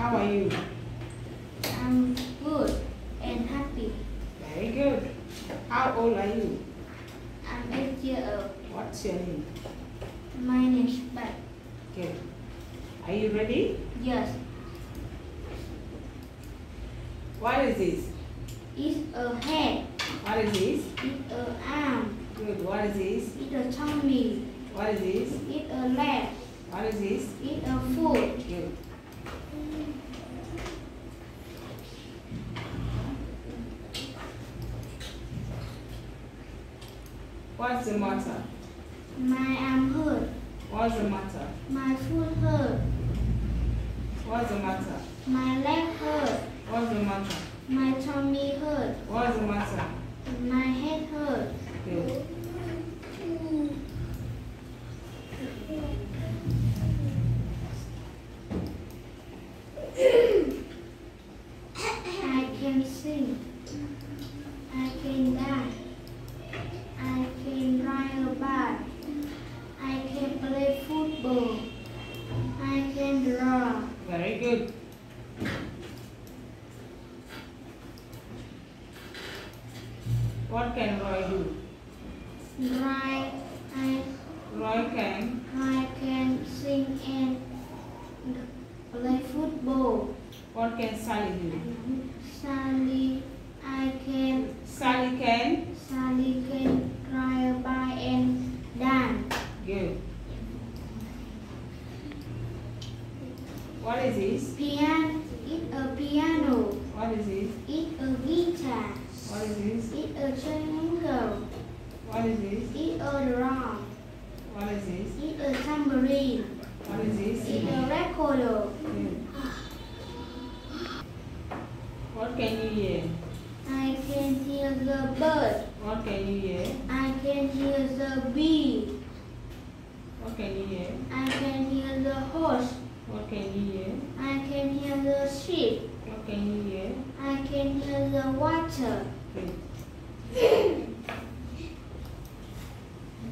How are you? I'm good and happy. Very good. How old are you? I'm eight years old. What's your name? My name is Bách. Good. Are you ready? Yes, What is this? it's a head, What is this? it's a arm, Good. What is this? it's a tummy, What is this? it's a leg, What is this? it's a foot. Good. What's the matter? My um, arm hurt, What's the matter? my foot hurt, What's the matter? my leg hurt, What's the matter? my tummy hurt, What's the matter? my head hurt. Good. What can Roy do? Right, I, Roy can. I can sing and play football. What can Sally do? Sally, I can, Sally can. Sally can a bike and dance. Good. What is this? Piano, it's a piano. What is this? It's a guitar. What is this? It's a triangle. What is this? It's a drum. What is this? It's a tambourine. What is this? It's a recorder. Good. What can you hear? I can hear the bird. What can you hear? I can hear the bee. What can you hear? I can hear the horse. What can you hear? I can hear the sheep. What can you hear? I can hear the water.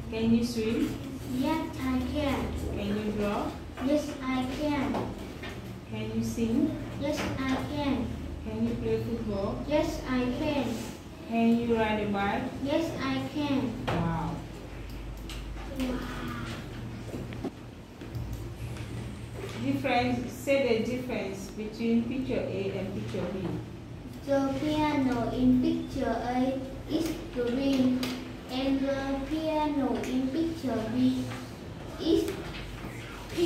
Can you swim? Yes, I can. Can you draw? Yes, I can. Can you sing? Yes, I can. Can you play football? Yes, I can. Can you ride a bike? Yes, I can. Wow. Difference, say the difference between picture A and picture B. The piano in picture A is green and the piano in picture B is The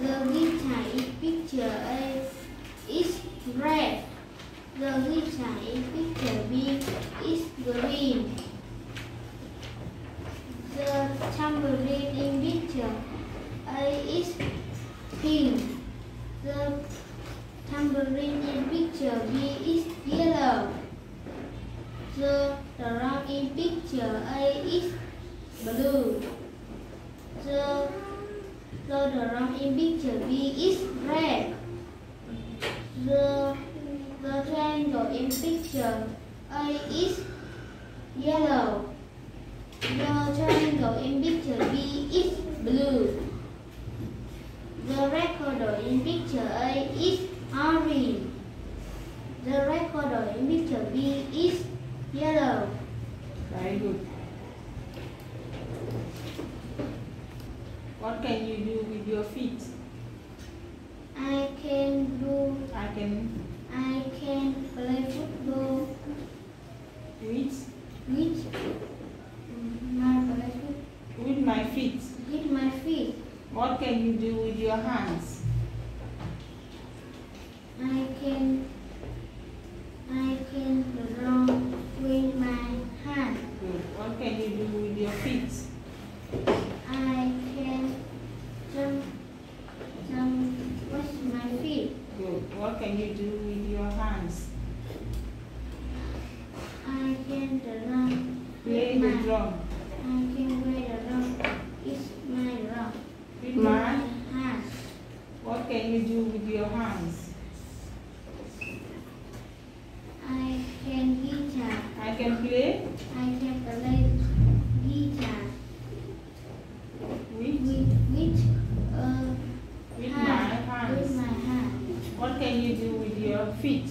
guitar in picture A is red. The guitar in picture B is green. The tambourine in picture A is pink. The tambourine in picture B is yellow. The drum in picture A is blue. The the drum in picture B is red. The the triangle in picture A is yellow. The triangle in picture B is blue. The recorder in picture A is orange. The recorder in picture B is yellow. Very good. What can you do with your feet? I can do, I can I can play football with with my with my feet. with my feet. What can you do with your hands? I can, I can draw with my hand. Good. What can you do with your feet? I can jump, jump with my feet. Good. What can you do with your hands? Can drum Play the drum. I can play the drum. It's my drum. With my hand. what can you do with your hands? I can guitar. I can play I can play guitar with with with uh with my hands. With my What can you do with your feet?